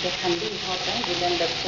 Can be hot and will end up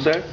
cold.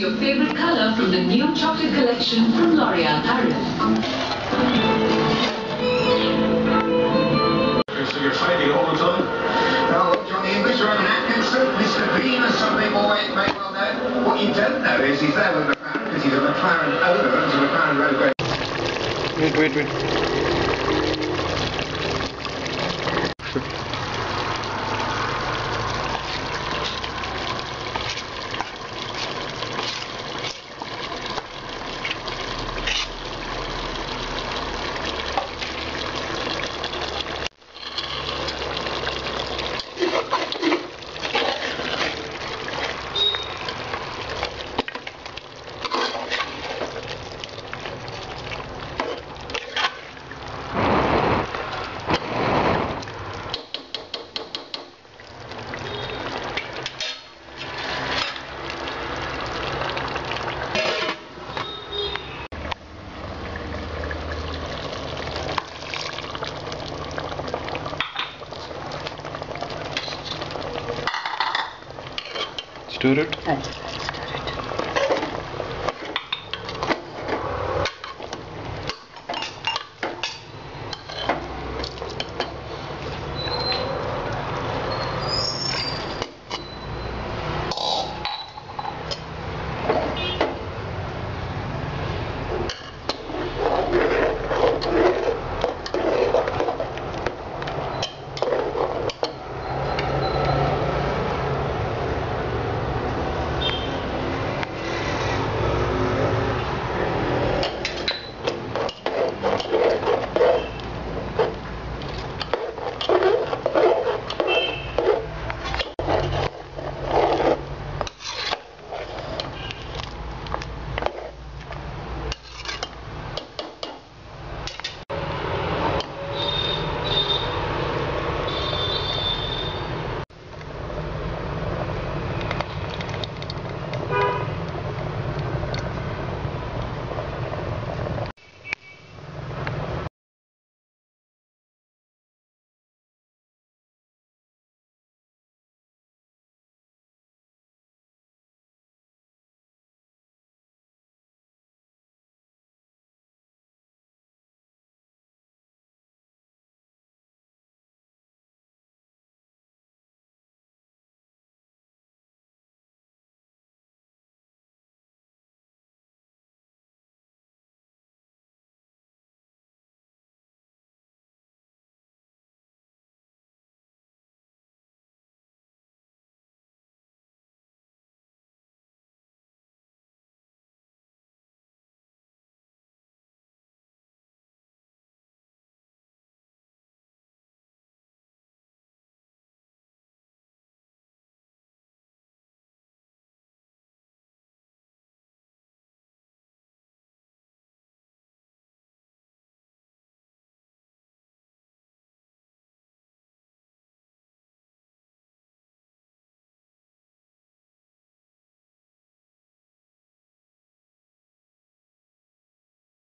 Your favorite color from the new chocolate collection from L'Oreal Paris. So you're fading all the time? Oh, Johnny English, Rowan Atkinson, Mr. Bean, as some people may, may well know. What you don't know is he's there with McLaren because he's a McLaren owner and a McLaren road race. Wait, wait, wait. It. Aye.